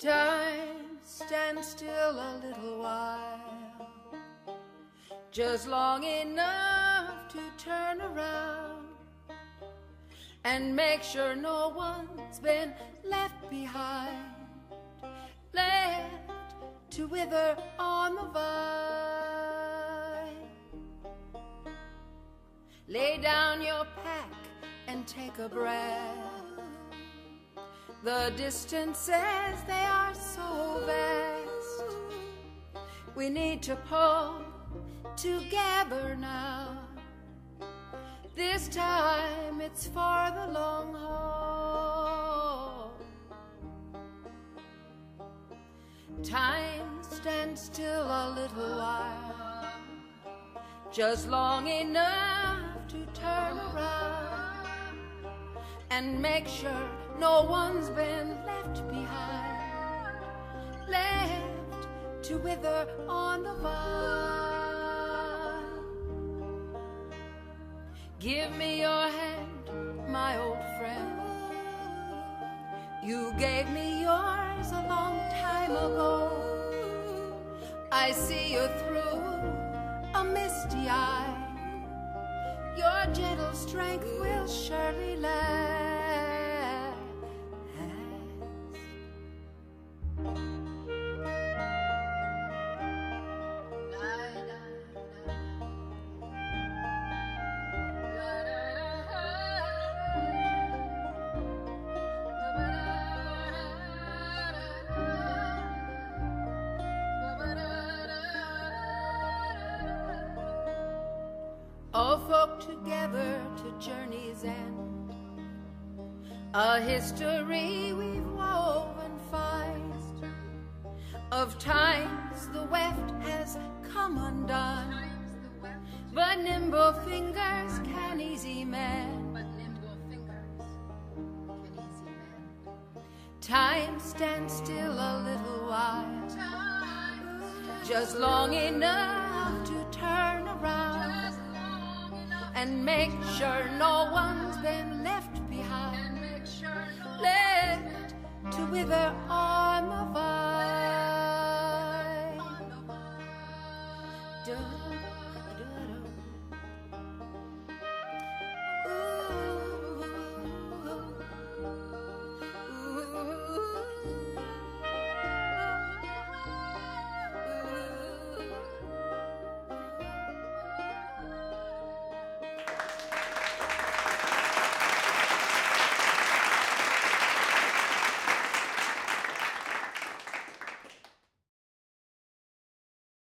Time stand still a little while, just long enough to turn around and make sure no one's been left behind, left to wither on the vine. Lay down your pack and take a breath. The distances, they are so vast. We need to pull together now. This time it's for the long haul. Time stands still a little while, just long enough to turn around and make sure no one's been left behind, left to wither on the vine. Give me your hand, my old friend. You gave me yours a long time ago. I see you through a misty eye. Your gentle strength will surely last. All folk together to journey's end. A history we've woven fast of times the weft has come undone. But nimble fingers can easy mend. Time stands still a little while, just long enough to turn around and make sure no one's been left behind, left to wither on the vine.